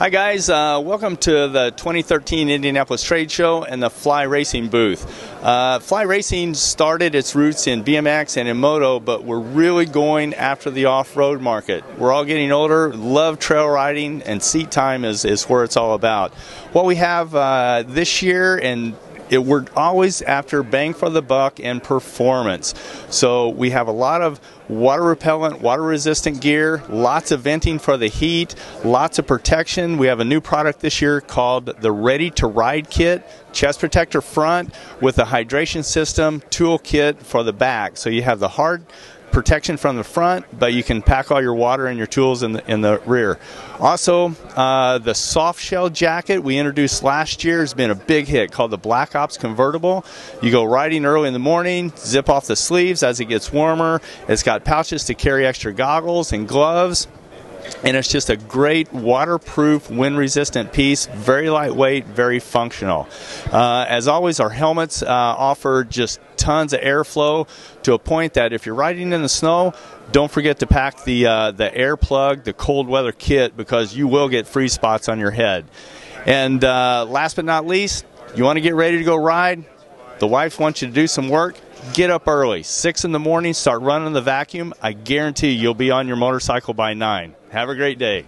Hi guys, uh, welcome to the 2013 Indianapolis Trade Show and the Fly Racing booth. Uh, Fly Racing started its roots in BMX and in moto, but we're really going after the off-road market. We're all getting older, love trail riding, and seat time is, is where it's all about. What we have uh, this year and it, we're always after bang for the buck and performance. So we have a lot of water repellent, water resistant gear, lots of venting for the heat, lots of protection. We have a new product this year called the Ready to Ride Kit, chest protector front with a hydration system, tool kit for the back. So you have the hard protection from the front, but you can pack all your water and your tools in the, in the rear. Also, uh, the soft shell jacket we introduced last year has been a big hit called the Black Ops Convertible. You go riding early in the morning, zip off the sleeves as it gets warmer. It's got pouches to carry extra goggles and gloves and it's just a great waterproof, wind resistant piece, very lightweight, very functional. Uh, as always, our helmets uh, offer just tons of airflow to a point that if you're riding in the snow, don't forget to pack the, uh, the air plug, the cold weather kit, because you will get freeze spots on your head. And uh, last but not least, you want to get ready to go ride? The wife wants you to do some work get up early, six in the morning, start running the vacuum. I guarantee you'll be on your motorcycle by nine. Have a great day.